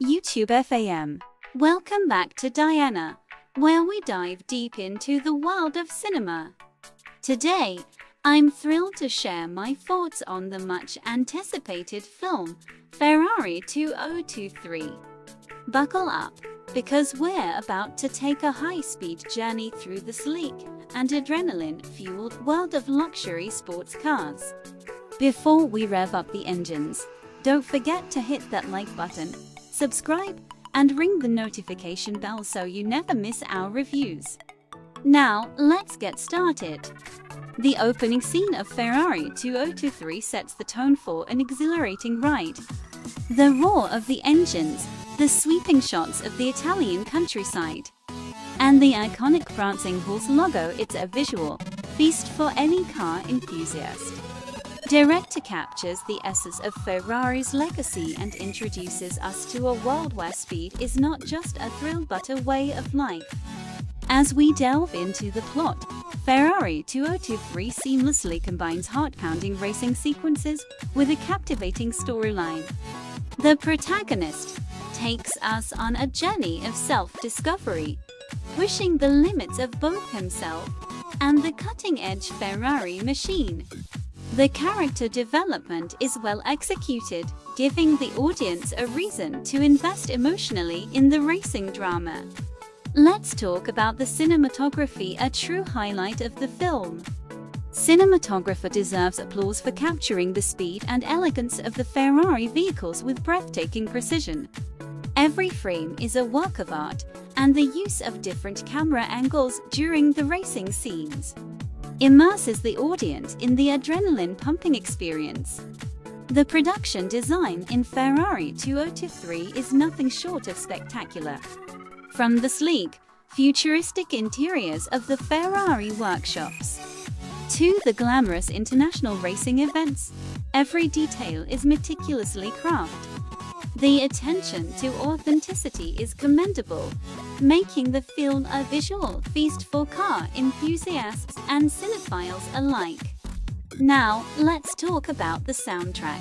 YouTube FAM. Welcome back to Diana, where we dive deep into the world of cinema. Today, I'm thrilled to share my thoughts on the much anticipated film Ferrari 2023. Buckle up, because we're about to take a high speed journey through the sleek and adrenaline fueled world of luxury sports cars. Before we rev up the engines, don't forget to hit that like button, subscribe, and ring the notification bell so you never miss our reviews. Now, let's get started. The opening scene of Ferrari 2023 sets the tone for an exhilarating ride. The roar of the engines, the sweeping shots of the Italian countryside, and the iconic prancing horse logo it's a visual feast for any car enthusiast. Director captures the essence of Ferrari's legacy and introduces us to a world where speed is not just a thrill but a way of life. As we delve into the plot, Ferrari 2023 seamlessly combines heart-pounding racing sequences with a captivating storyline. The protagonist takes us on a journey of self-discovery, pushing the limits of both himself and the cutting-edge Ferrari machine. The character development is well executed, giving the audience a reason to invest emotionally in the racing drama. Let's talk about the cinematography, a true highlight of the film. Cinematographer deserves applause for capturing the speed and elegance of the Ferrari vehicles with breathtaking precision. Every frame is a work of art, and the use of different camera angles during the racing scenes immerses the audience in the adrenaline pumping experience. The production design in Ferrari 2023 is nothing short of spectacular. From the sleek, futuristic interiors of the Ferrari workshops to the glamorous international racing events, every detail is meticulously crafted. The attention to authenticity is commendable, making the film a visual feast for car enthusiasts and cinephiles alike. Now, let's talk about the soundtrack.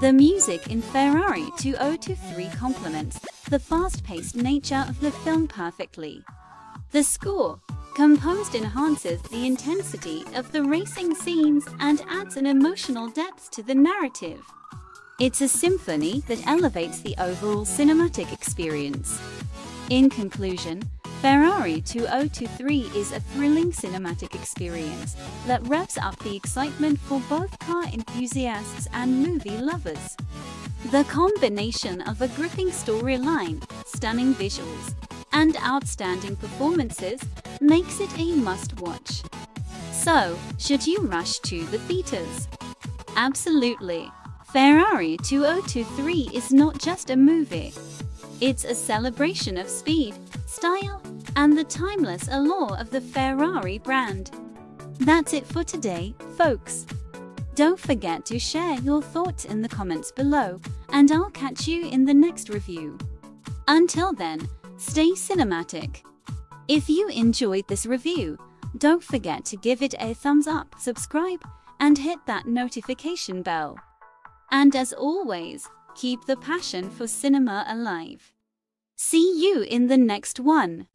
The music in Ferrari 2023 complements the fast-paced nature of the film perfectly. The score, composed enhances the intensity of the racing scenes and adds an emotional depth to the narrative. It's a symphony that elevates the overall cinematic experience. In conclusion, Ferrari 2023 is a thrilling cinematic experience that wraps up the excitement for both car enthusiasts and movie lovers. The combination of a gripping storyline, stunning visuals, and outstanding performances makes it a must-watch. So, should you rush to the theaters? Absolutely. Ferrari 2023 is not just a movie. It's a celebration of speed, style, and the timeless allure of the Ferrari brand. That's it for today, folks. Don't forget to share your thoughts in the comments below, and I'll catch you in the next review. Until then, stay cinematic. If you enjoyed this review, don't forget to give it a thumbs up, subscribe, and hit that notification bell. And as always, keep the passion for cinema alive. See you in the next one.